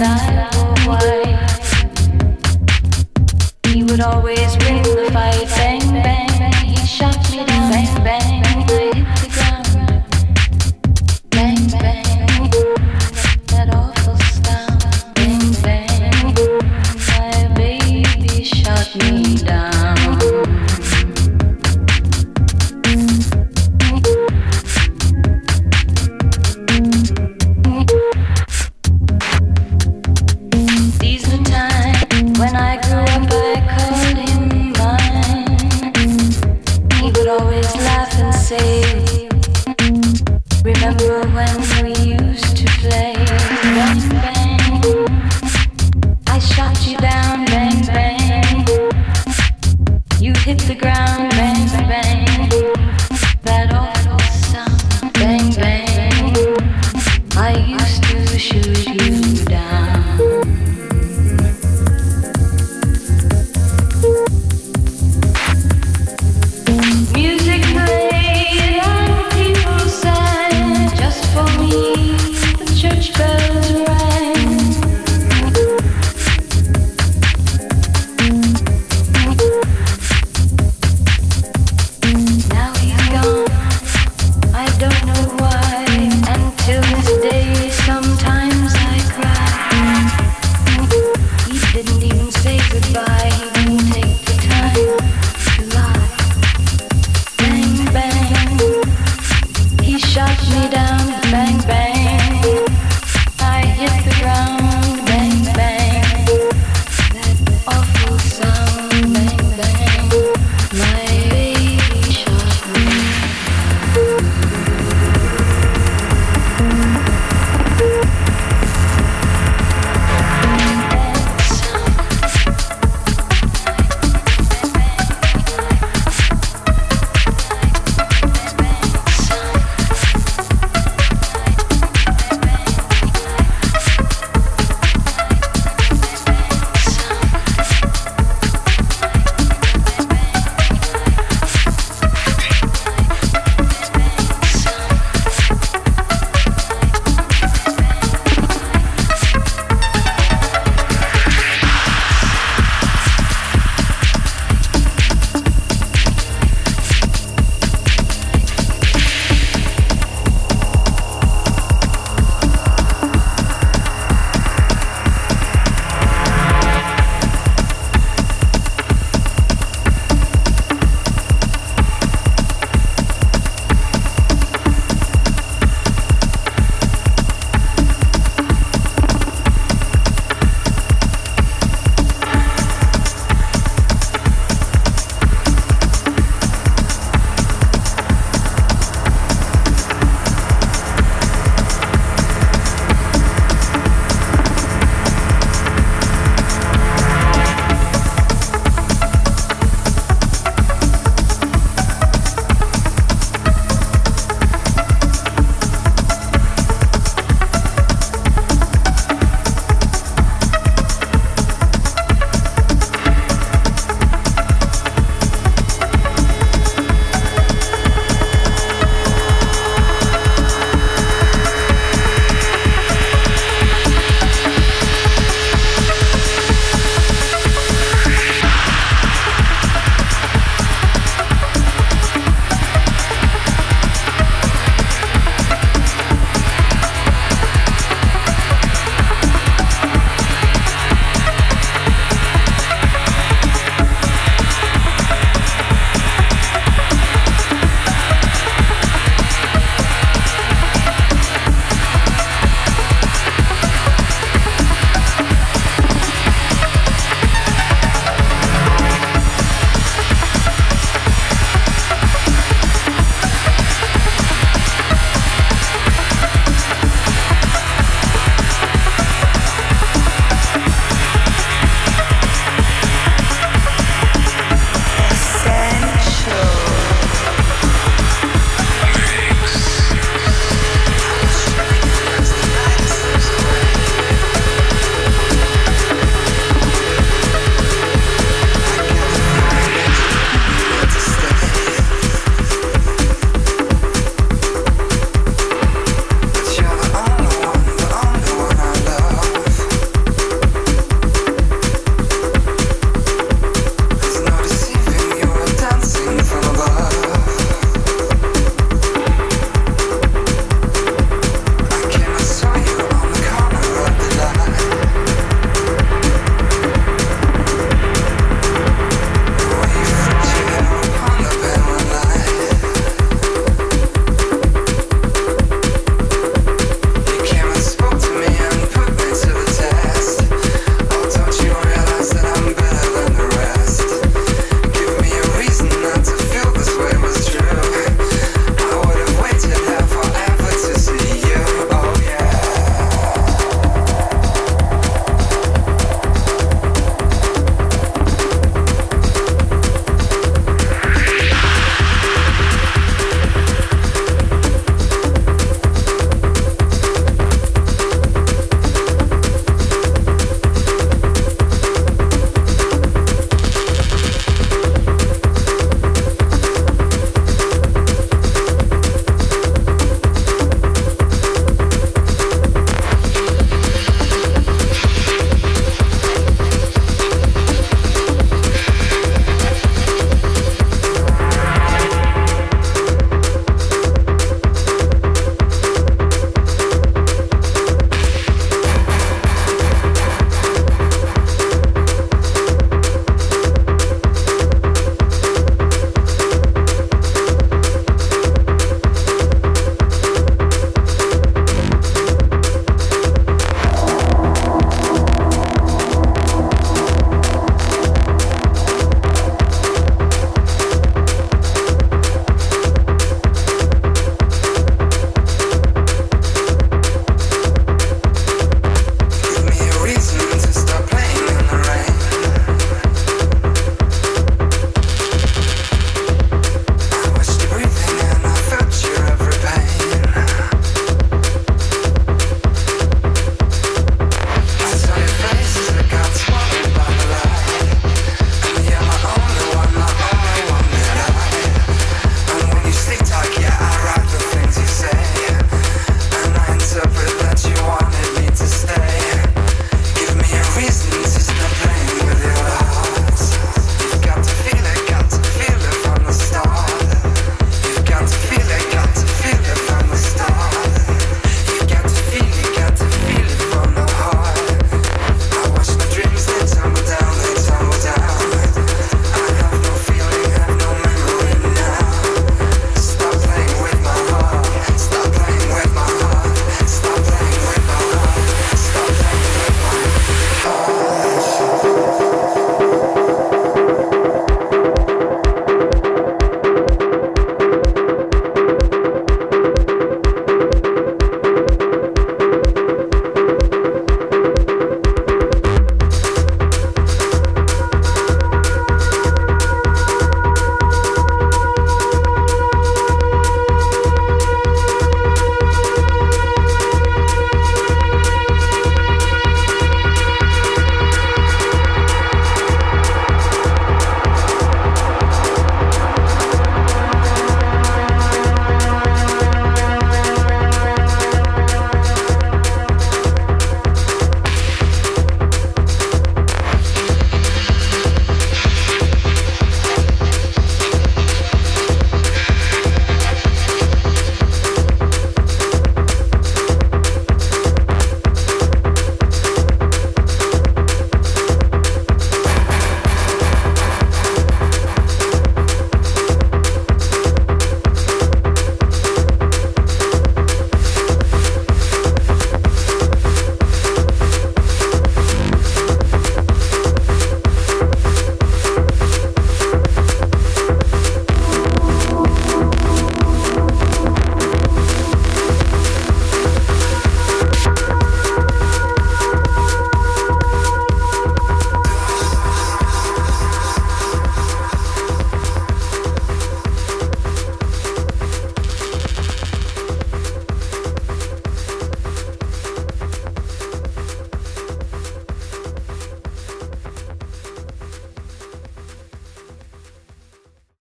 night.